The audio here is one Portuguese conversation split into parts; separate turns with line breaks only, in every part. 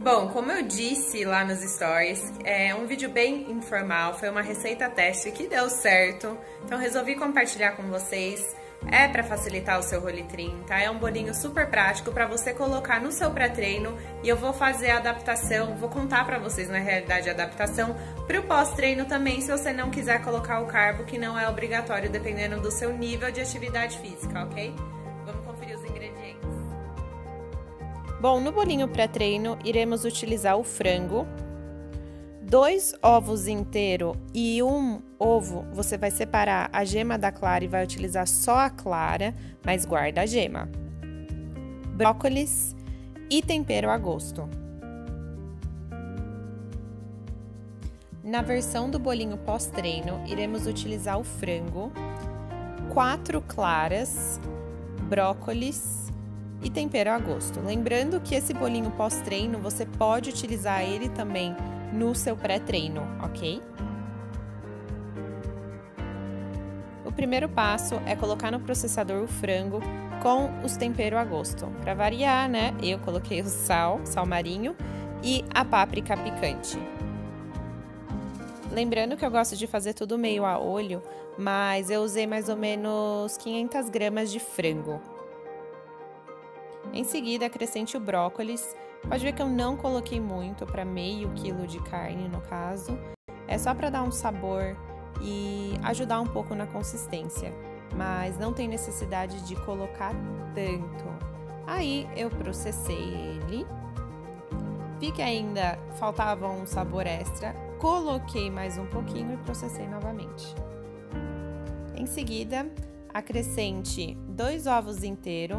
Bom, como eu disse lá nos stories, é um vídeo bem informal, foi uma receita teste que deu certo, então resolvi compartilhar com vocês. É para facilitar o seu role 30, é um bolinho super prático para você colocar no seu pré-treino e eu vou fazer a adaptação, vou contar para vocês na realidade a adaptação para o pós-treino também, se você não quiser colocar o carbo, que não é obrigatório dependendo do seu nível de atividade física, ok?
Bom, no bolinho pré-treino, iremos utilizar o frango, dois ovos inteiros e um ovo, você vai separar a gema da clara e vai utilizar só a clara, mas guarda a gema. Brócolis e tempero a gosto. Na versão do bolinho pós-treino, iremos utilizar o frango, quatro claras, brócolis e tempero a gosto. Lembrando que esse bolinho pós-treino você pode utilizar ele também no seu pré-treino, ok? O primeiro passo é colocar no processador o frango com os temperos a gosto. Para variar, né? Eu coloquei o sal, sal marinho e a páprica picante. Lembrando que eu gosto de fazer tudo meio a olho, mas eu usei mais ou menos 500 gramas de frango. Em seguida, acrescente o brócolis. Pode ver que eu não coloquei muito, para meio quilo de carne no caso. É só para dar um sabor e ajudar um pouco na consistência, mas não tem necessidade de colocar tanto. Aí eu processei ele, vi que ainda faltava um sabor extra, coloquei mais um pouquinho e processei novamente. Em seguida, acrescente dois ovos inteiros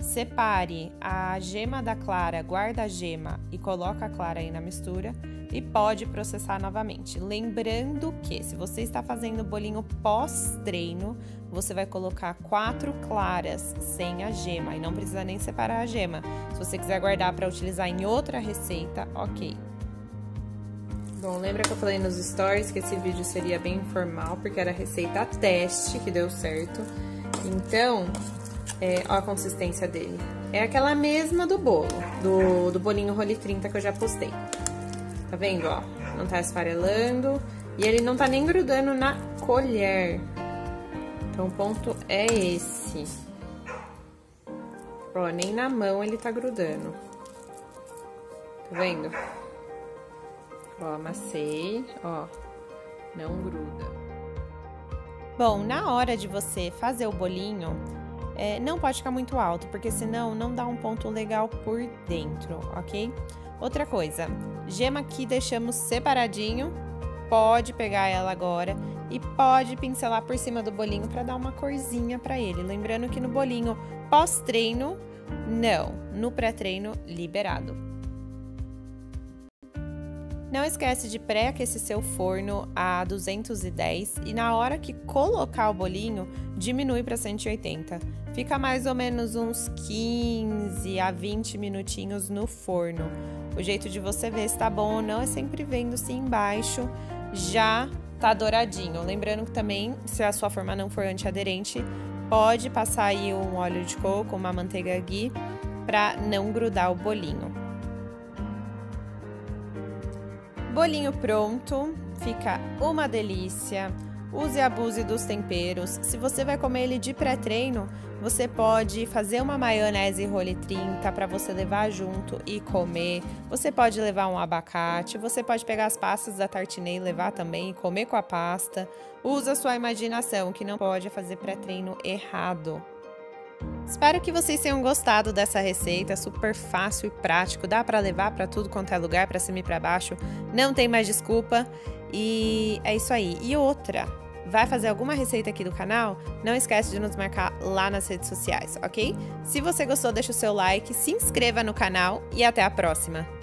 Separe a gema da clara, guarda a gema e coloca a clara aí na mistura e pode processar novamente. Lembrando que se você está fazendo bolinho pós-treino, você vai colocar quatro claras sem a gema e não precisa nem separar a gema. Se você quiser guardar para utilizar em outra receita, ok.
Bom, lembra que eu falei nos stories que esse vídeo seria bem informal, porque era receita teste que deu certo. Então, é, ó a consistência dele. É aquela mesma do bolo, do, do bolinho Role 30 que eu já postei. Tá vendo, ó? Não tá esfarelando e ele não tá nem grudando na colher. Então, o ponto é esse. Ó, nem na mão ele tá grudando. Tá vendo? Ó, amassei, ó, não gruda.
Bom, na hora de você fazer o bolinho, é, não pode ficar muito alto, porque senão não dá um ponto legal por dentro, ok? Outra coisa, gema que deixamos separadinho, pode pegar ela agora e pode pincelar por cima do bolinho para dar uma corzinha para ele. Lembrando que no bolinho pós-treino, não, no pré-treino, liberado. Não esquece de pré-aquecer seu forno a 210 e na hora que colocar o bolinho, diminui para 180. Fica mais ou menos uns 15 a 20 minutinhos no forno. O jeito de você ver se tá bom ou não é sempre vendo se embaixo já tá douradinho. Lembrando que também, se a sua forma não for antiaderente, pode passar aí um óleo de coco, uma manteiga ghee para não grudar o bolinho. Bolinho pronto, fica uma delícia. Use e abuse dos temperos. Se você vai comer ele de pré-treino, você pode fazer uma maionese role 30 para você levar junto e comer. Você pode levar um abacate, você pode pegar as pastas da tartinê e levar também e comer com a pasta. Usa sua imaginação, que não pode fazer pré-treino errado. Espero que vocês tenham gostado dessa receita, super fácil e prático, dá para levar para tudo quanto é lugar, para cima e para baixo, não tem mais desculpa. E é isso aí. E outra, vai fazer alguma receita aqui do canal? Não esquece de nos marcar lá nas redes sociais, ok? Se você gostou, deixa o seu like, se inscreva no canal e até a próxima.